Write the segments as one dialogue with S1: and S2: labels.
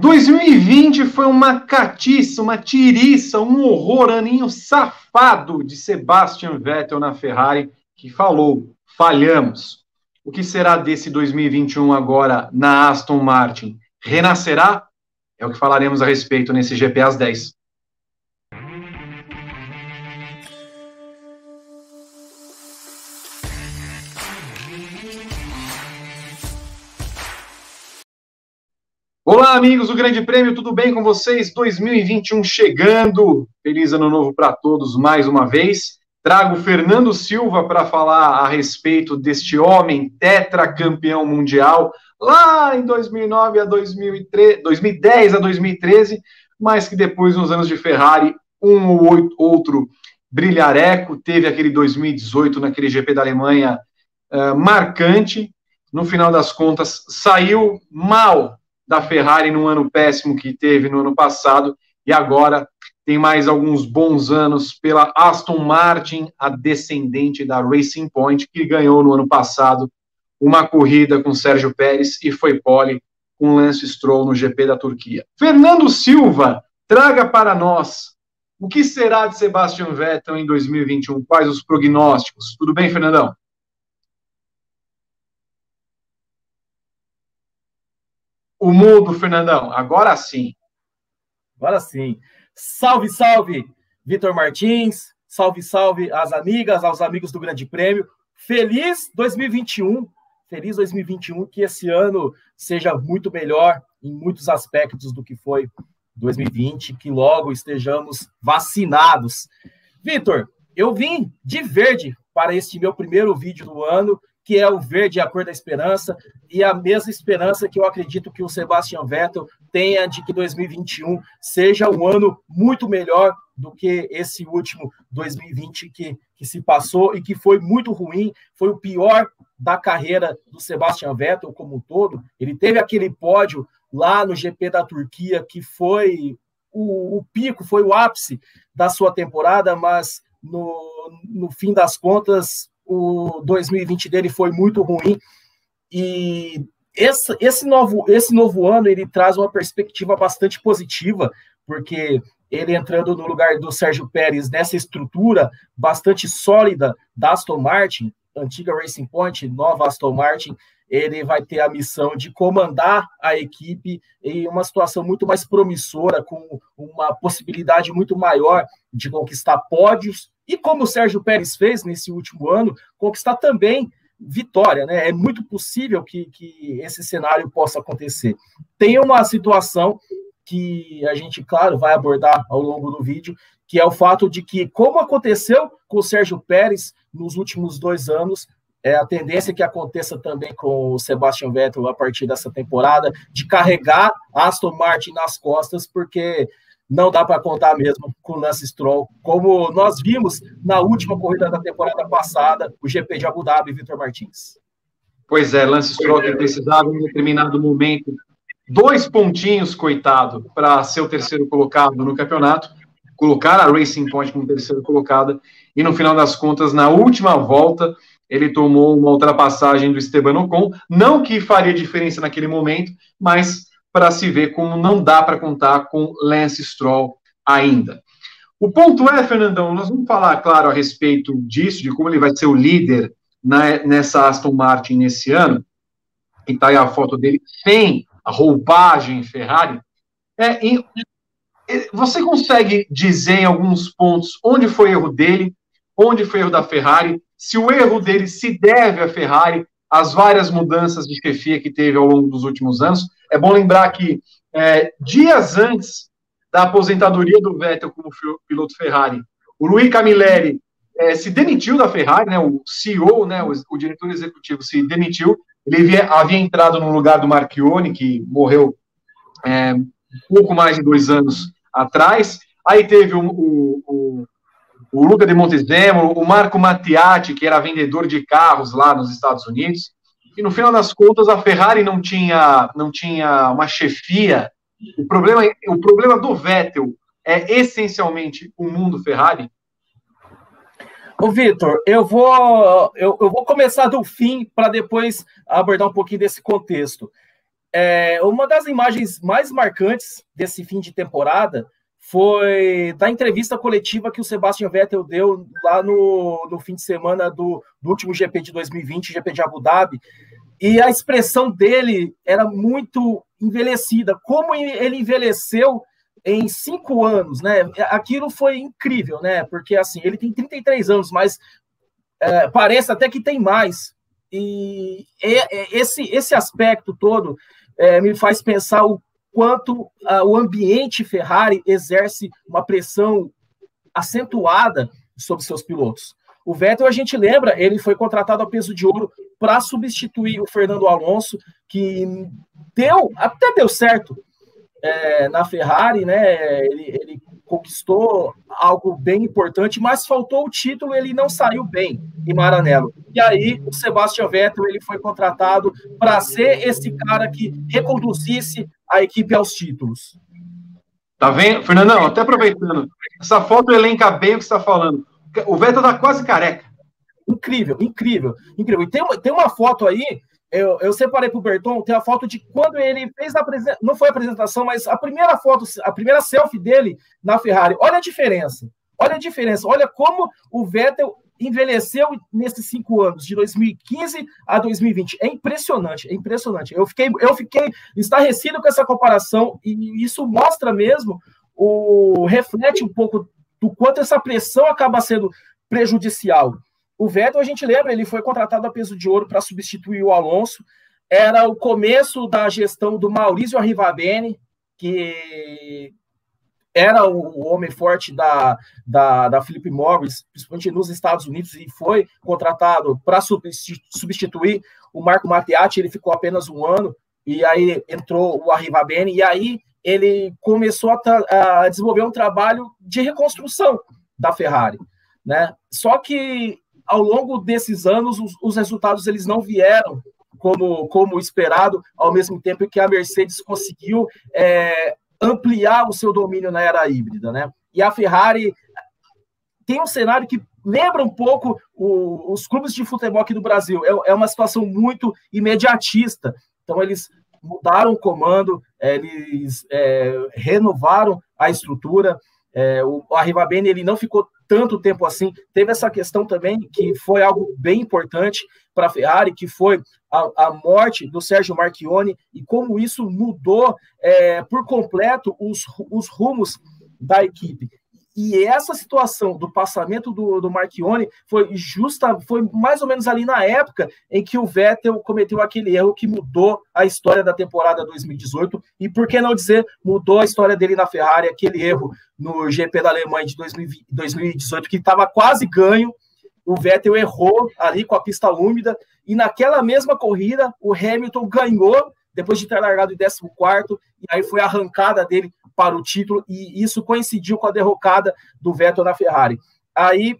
S1: 2020 foi uma catiça, uma tiriça, um horror, aninho safado de Sebastian Vettel na Ferrari, que falou: falhamos. O que será desse 2021 agora na Aston Martin? Renascerá? É o que falaremos a respeito nesse GP às 10. Amigos do Grande Prêmio, tudo bem com vocês? 2021 chegando. Feliz ano novo para todos mais uma vez. Trago Fernando Silva para falar a respeito deste homem tetracampeão mundial lá em 2009 a 2003, 2010 a 2013, mas que depois nos anos de Ferrari um ou outro brilhareco, teve aquele 2018 naquele GP da Alemanha uh, marcante. No final das contas, saiu mal da Ferrari num ano péssimo que teve no ano passado e agora tem mais alguns bons anos pela Aston Martin, a descendente da Racing Point, que ganhou no ano passado uma corrida com Sérgio Pérez e foi pole com Lance Stroll no GP da Turquia. Fernando Silva, traga para nós o que será de Sebastian Vettel em 2021? Quais os prognósticos? Tudo bem, Fernandão? O mundo, Fernandão. Agora sim.
S2: Agora sim. Salve, salve, Vitor Martins. Salve, salve às amigas, aos amigos do Grande Prêmio. Feliz 2021. Feliz 2021. Que esse ano seja muito melhor em muitos aspectos do que foi 2020. Que logo estejamos vacinados. Vitor, eu vim de verde para este meu primeiro vídeo do ano que é o verde, a cor da esperança, e a mesma esperança que eu acredito que o Sebastian Vettel tenha de que 2021 seja um ano muito melhor do que esse último 2020 que, que se passou e que foi muito ruim, foi o pior da carreira do Sebastian Vettel como um todo. Ele teve aquele pódio lá no GP da Turquia que foi o, o pico, foi o ápice da sua temporada, mas no, no fim das contas o 2020 dele foi muito ruim. E esse, esse, novo, esse novo ano ele traz uma perspectiva bastante positiva, porque ele entrando no lugar do Sérgio Pérez nessa estrutura bastante sólida da Aston Martin, antiga Racing Point, nova Aston Martin, ele vai ter a missão de comandar a equipe em uma situação muito mais promissora, com uma possibilidade muito maior de conquistar pódios e como o Sérgio Pérez fez nesse último ano, conquistar também vitória, né? É muito possível que, que esse cenário possa acontecer. Tem uma situação que a gente, claro, vai abordar ao longo do vídeo, que é o fato de que, como aconteceu com o Sérgio Pérez nos últimos dois anos, é a tendência que aconteça também com o Sebastian Vettel a partir dessa temporada, de carregar Aston Martin nas costas, porque não dá para contar mesmo com o Lance Stroll, como nós vimos na última corrida da temporada passada, o GP de Abu Dhabi, Vitor Martins.
S1: Pois é, Lance Stroll que precisava em determinado momento dois pontinhos, coitado, para ser o terceiro colocado no campeonato, colocar a Racing Point como terceiro colocada, e no final das contas, na última volta, ele tomou uma ultrapassagem do Esteban Ocon, não que faria diferença naquele momento, mas para se ver como não dá para contar com Lance Stroll ainda. O ponto é, Fernandão, nós vamos falar, claro, a respeito disso, de como ele vai ser o líder na, nessa Aston Martin nesse ano, e está aí a foto dele, sem a roupagem Ferrari. É, você consegue dizer em alguns pontos onde foi erro dele, onde foi erro da Ferrari, se o erro dele se deve à Ferrari, às várias mudanças de chefia que teve ao longo dos últimos anos, é bom lembrar que é, dias antes da aposentadoria do Vettel como piloto Ferrari, o Luiz Camilleri é, se demitiu da Ferrari, né, o CEO, né, o, o diretor executivo se demitiu, ele havia, havia, entrado no lugar do Marchione, que morreu é, pouco mais de dois anos atrás, aí teve o, o, o, o Luca de Montezemolo, o Marco Mattiati, que era vendedor de carros lá nos Estados Unidos, e no final das contas a Ferrari não tinha, não tinha uma chefia. O problema, o problema do Vettel é essencialmente o mundo Ferrari.
S2: Ô, Vitor, eu vou, eu, eu vou começar do fim para depois abordar um pouquinho desse contexto. é, uma das imagens mais marcantes desse fim de temporada foi da entrevista coletiva que o Sebastian Vettel deu lá no, no fim de semana do, do último GP de 2020, GP de Abu Dhabi, e a expressão dele era muito envelhecida. Como ele envelheceu em cinco anos, né? Aquilo foi incrível, né? Porque assim, ele tem 33 anos, mas é, parece até que tem mais. E esse, esse aspecto todo é, me faz pensar o quanto a, o ambiente Ferrari exerce uma pressão acentuada sobre seus pilotos. O Vettel, a gente lembra, ele foi contratado a peso de ouro para substituir o Fernando Alonso, que deu, até deu certo é, na Ferrari, né? Ele, ele, conquistou algo bem importante, mas faltou o título, ele não saiu bem em Maranello. E aí o Sebastian Vettel ele foi contratado para ser esse cara que reconduzisse a equipe aos títulos.
S1: Tá vendo, Fernandão? Até aproveitando, essa foto elenca bem o que está falando. O Vettel tá quase careca.
S2: Incrível, incrível, incrível. E tem uma, tem uma foto aí, eu, eu separei para o Berton, tem a foto de quando ele fez a apresentação, não foi a apresentação, mas a primeira foto, a primeira selfie dele na Ferrari. Olha a diferença, olha a diferença, olha como o Vettel envelheceu nesses cinco anos, de 2015 a 2020. É impressionante, é impressionante. Eu fiquei, eu fiquei estarrecido com essa comparação e isso mostra mesmo, o reflete um pouco do quanto essa pressão acaba sendo prejudicial. O Vettel, a gente lembra, ele foi contratado a peso de ouro para substituir o Alonso. Era o começo da gestão do Maurício Arrivabene, que era o homem forte da, da, da Philip Morris, principalmente nos Estados Unidos, e foi contratado para substituir o Marco Matteatti. Ele ficou apenas um ano, e aí entrou o Arrivabene, e aí ele começou a, a desenvolver um trabalho de reconstrução da Ferrari. Né? Só que ao longo desses anos, os, os resultados eles não vieram como, como esperado, ao mesmo tempo que a Mercedes conseguiu é, ampliar o seu domínio na era híbrida, né? E a Ferrari tem um cenário que lembra um pouco o, os clubes de futebol aqui do Brasil. É, é, uma situação muito imediatista. Então, eles mudaram o comando, eles é, renovaram a estrutura. É, o Arrivabene ele não ficou tanto tempo assim. Teve essa questão também que foi algo bem importante para a Ferrari, que foi a, a, morte do Sérgio Marchione e como isso mudou é, por completo os, os rumos da equipe. E essa situação do passamento do, do Marchione foi justa, foi mais ou menos ali na época em que o Vettel cometeu aquele erro que mudou a história da temporada 2018 e por que não dizer mudou a história dele na Ferrari, aquele erro no GP da Alemanha de 2018 que estava quase ganho, o Vettel errou ali com a pista úmida. E naquela mesma corrida o Hamilton ganhou depois de ter largado em 14 e aí foi a arrancada dele para o título, e isso coincidiu com a derrocada do Vettel na Ferrari. Aí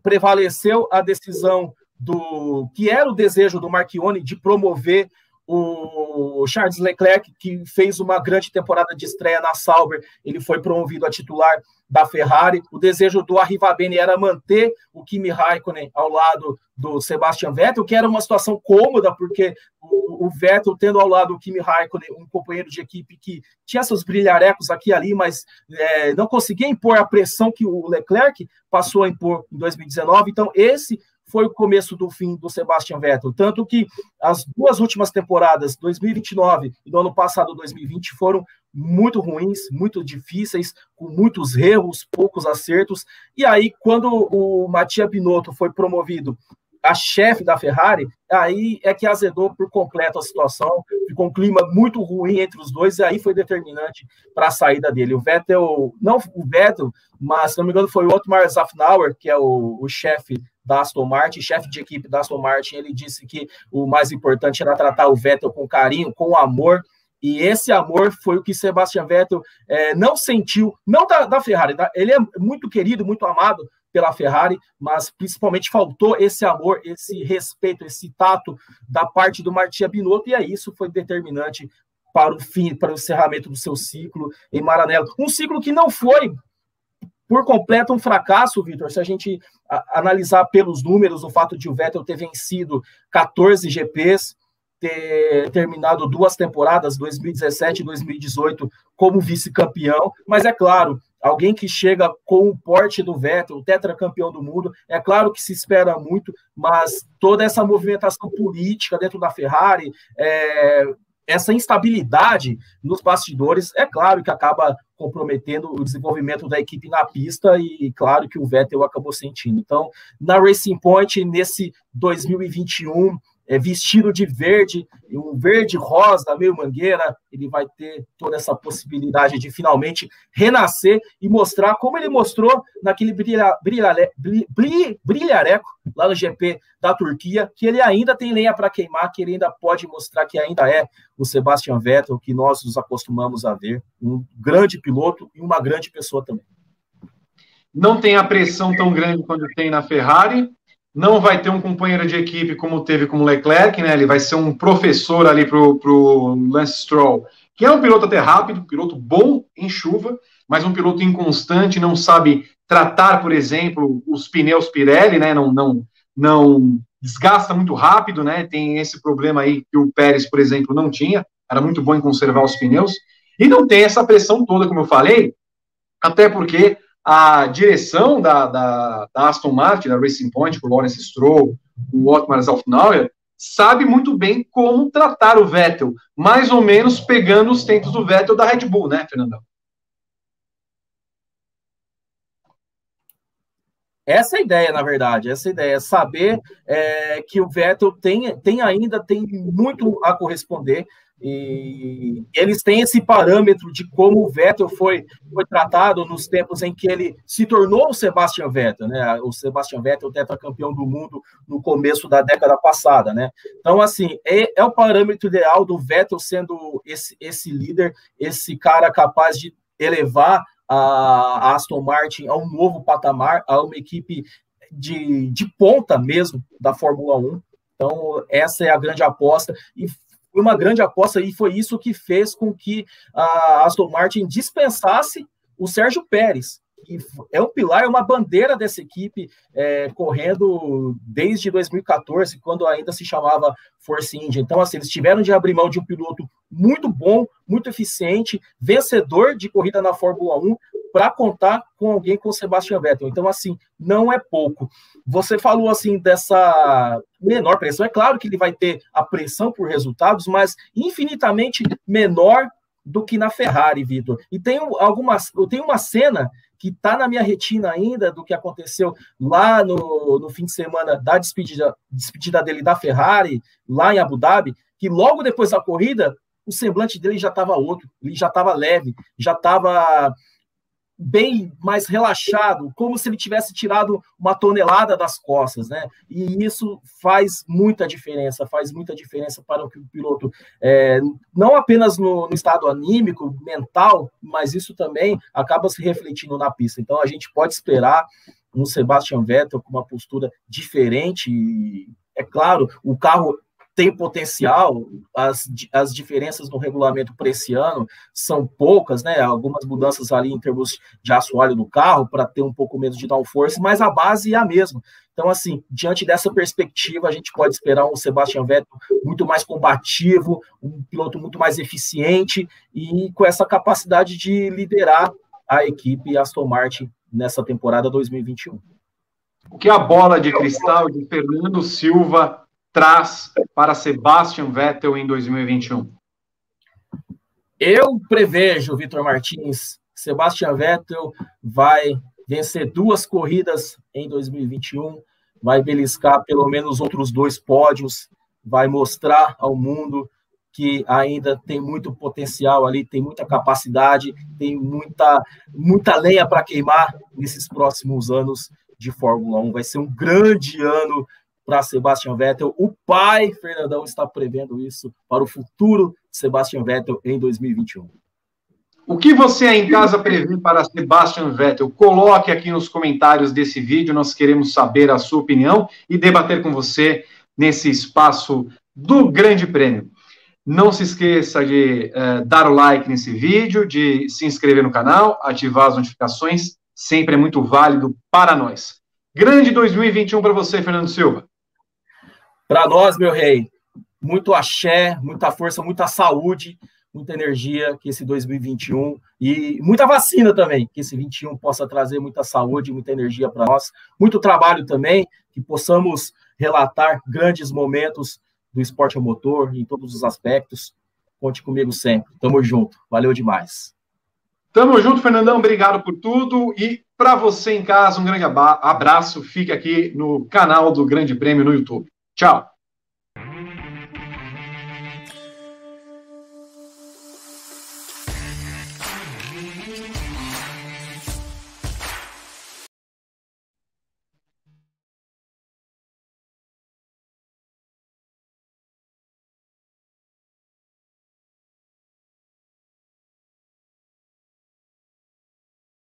S2: prevaleceu a decisão do que era o desejo do Marchione de promover o Charles Leclerc, que fez uma grande temporada de estreia na Sauber, ele foi promovido a titular da Ferrari. O desejo do Arrivabene era manter o Kimi Raikkonen ao lado do Sebastian Vettel, que era uma situação cômoda, porque o, Vettel tendo ao lado o Kimi Raikkonen, um companheiro de equipe que tinha seus brilharecos aqui e ali, mas é, não conseguia impor a pressão que o Leclerc passou a impor em 2019. Então, esse foi o começo do fim do Sebastian Vettel. Tanto que as duas últimas temporadas, 2029 e do ano passado, 2020, foram muito ruins, muito difíceis, com muitos erros, poucos acertos. E aí, quando o Mattia Binotto foi promovido a chefe da Ferrari, aí é que azedou por completo a situação, ficou um clima muito ruim entre os dois, e aí foi determinante para a saída dele. O Vettel, não o Vettel, mas se não me engano foi o Otmar Zafnauer, que é o, o chefe da Aston Martin, chefe de equipe da Aston Martin, ele disse que o mais importante era tratar o Vettel com carinho, com amor, e esse amor foi o que Sebastian Vettel é, não sentiu, não da, da Ferrari, da, ele é muito querido, muito amado pela Ferrari, mas principalmente faltou esse amor, esse respeito, esse tato da parte do Martinha Binotto, e aí isso foi determinante para o fim, para o encerramento do seu ciclo em Maranello. Um ciclo que não foi por completo um fracasso, Vitor, se a gente analisar pelos números o fato de o Vettel ter vencido 14 GPs, ter terminado duas temporadas, 2017 e 2018, como vice-campeão, mas é claro, alguém que chega com o porte do Vettel, o tetracampeão do mundo, é claro que se espera muito, mas toda essa movimentação política dentro da Ferrari, é, essa instabilidade nos bastidores, é claro que acaba comprometendo o desenvolvimento da equipe na pista e claro que o Vettel acabou sentindo. Então, na Racing Point, nesse 2021, é, vestido de verde, um verde rosa, meio mangueira, ele vai ter toda essa possibilidade de finalmente renascer e mostrar como ele mostrou naquele brilha, brilha, brilha, brilhareco lá no GP da Turquia, que ele ainda tem lenha para queimar, que ele ainda pode mostrar que ainda é o Sebastian Vettel, que nós nos acostumamos a ver, um grande piloto e uma grande pessoa também.
S1: Não tem a pressão tão grande quando tem na Ferrari, não vai ter um companheiro de equipe como teve com o Leclerc, né? Ele vai ser um professor ali para o Lance Stroll, que é um piloto até rápido, piloto bom em chuva, mas um piloto inconstante, não sabe tratar, por exemplo, os pneus Pirelli, né? Não, não, não desgasta muito rápido, né? Tem esse problema aí que o Pérez, por exemplo, não tinha, era muito bom em conservar os pneus, e não tem essa pressão toda, como eu falei, até porque a direção da, da, da, Aston Martin, da Racing Point, com o Lawrence Stroll, o Otmar Zalfnauer, sabe muito bem como tratar o Vettel, mais ou menos pegando os tempos do Vettel da Red Bull, né, Fernandão?
S2: Essa é a ideia, na verdade, essa é ideia, saber é, que o Vettel tem, tem ainda tem muito a corresponder, e eles têm esse parâmetro de como o Vettel foi, foi tratado nos tempos em que ele se tornou o Sebastian Vettel, né? O Sebastian Vettel, tetracampeão do mundo no começo da década passada, né? Então, assim, é, é o parâmetro ideal do Vettel sendo esse, esse líder, esse cara capaz de elevar a Aston Martin a um novo patamar, a uma equipe de, de ponta mesmo da Fórmula 1. Então, essa é a grande aposta. E foi uma grande aposta e foi isso que fez com que a Aston Martin dispensasse o Sérgio Pérez, que é um pilar, é uma bandeira dessa equipe, é, correndo desde 2014, quando ainda se chamava Force India. Então, assim, eles tiveram de abrir mão de um piloto muito bom, muito eficiente, vencedor de corrida na Fórmula 1, para contar com alguém com Sebastian Vettel. Então, assim, não é pouco. Você falou, assim, dessa menor pressão. É claro que ele vai ter a pressão por resultados, mas infinitamente menor do que na Ferrari, Vitor. E tem algumas, tenho uma cena que está na minha retina ainda do que aconteceu lá no, no fim de semana da despedida, despedida dele da Ferrari, lá em Abu Dhabi, que logo depois da corrida, o semblante dele já estava outro, ele já estava leve, já estava bem mais relaxado, como se ele tivesse tirado uma tonelada das costas, né? E isso faz muita diferença, faz muita diferença para o piloto, é, não apenas no, no, estado anímico, mental, mas isso também acaba se refletindo na pista. Então a gente pode esperar um Sebastian Vettel com uma postura diferente. E, é claro, o carro tem potencial, as, as diferenças no regulamento para esse ano são poucas, né? Algumas mudanças ali em termos de assoalho do carro para ter um pouco menos de downforce, mas a base é a mesma. Então, assim, diante dessa perspectiva, a gente pode esperar um Sebastian Vettel muito mais combativo, um piloto muito mais eficiente e com essa capacidade de liderar a equipe Aston Martin nessa temporada 2021.
S1: O que a bola de cristal de Fernando Silva traz para Sebastian Vettel em 2021?
S2: Eu prevejo, Vitor Martins, Sebastian Vettel vai vencer duas corridas em 2021, vai beliscar pelo menos outros dois pódios, vai mostrar ao mundo que ainda tem muito potencial ali, tem muita capacidade, tem muita, muita lenha para queimar nesses próximos anos de Fórmula 1. Vai ser um grande ano para Sebastian Vettel. O pai, Fernandão, está prevendo isso para o futuro Sebastian Vettel em 2021.
S1: O que você em casa prevê para Sebastian Vettel? Coloque aqui nos comentários desse vídeo, nós queremos saber a sua opinião e debater com você nesse espaço do Grande Prêmio. Não se esqueça de uh, dar o like nesse vídeo, de se inscrever no canal, ativar as notificações, sempre é muito válido para nós. Grande 2021 para você, Fernando Silva.
S2: Para nós, meu rei, muito axé, muita força, muita saúde, muita energia que esse 2021 e muita vacina também, que esse 21 possa trazer muita saúde, muita energia para nós, muito trabalho também, que possamos relatar grandes momentos do esporte a motor em todos os aspectos. Conte comigo sempre. Tamo junto. Valeu demais.
S1: Tamo junto, Fernandão. Obrigado por tudo. E para você em casa, um grande abraço. Fique aqui no canal do Grande Prêmio no YouTube. Tchau.